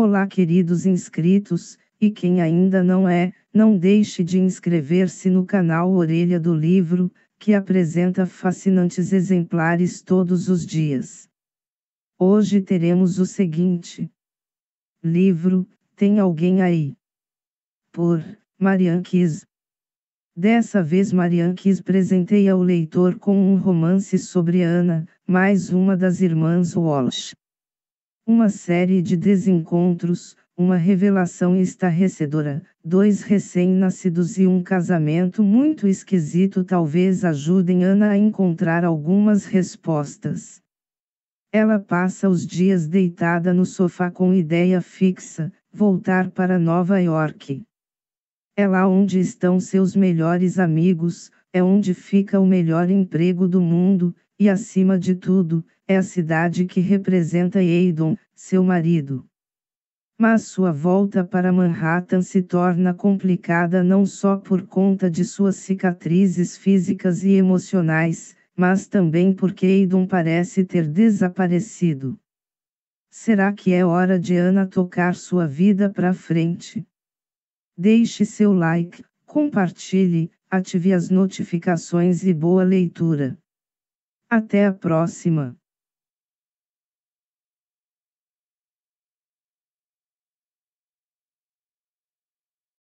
Olá, queridos inscritos, e quem ainda não é, não deixe de inscrever-se no canal Orelha do Livro, que apresenta fascinantes exemplares todos os dias. Hoje teremos o seguinte: Livro Tem Alguém Aí? Por Marian Kiss. Dessa vez Marian Kiss presenteia o leitor com um romance sobre Ana, mais uma das irmãs Walsh. Uma série de desencontros, uma revelação estarrecedora, dois recém-nascidos e um casamento muito esquisito talvez ajudem Ana a encontrar algumas respostas. Ela passa os dias deitada no sofá com ideia fixa, voltar para Nova York. É lá onde estão seus melhores amigos, é onde fica o melhor emprego do mundo, e acima de tudo, é a cidade que representa Eidon, seu marido. Mas sua volta para Manhattan se torna complicada não só por conta de suas cicatrizes físicas e emocionais, mas também porque Eidon parece ter desaparecido. Será que é hora de Ana tocar sua vida para frente? Deixe seu like, compartilhe, ative as notificações e boa leitura. Até a próxima!